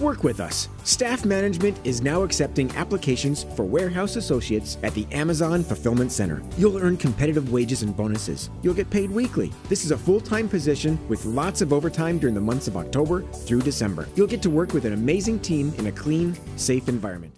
Work with us. Staff Management is now accepting applications for warehouse associates at the Amazon Fulfillment Center. You'll earn competitive wages and bonuses. You'll get paid weekly. This is a full time position with lots of overtime during the months of October through December. You'll get to work with an amazing team in a clean, safe environment.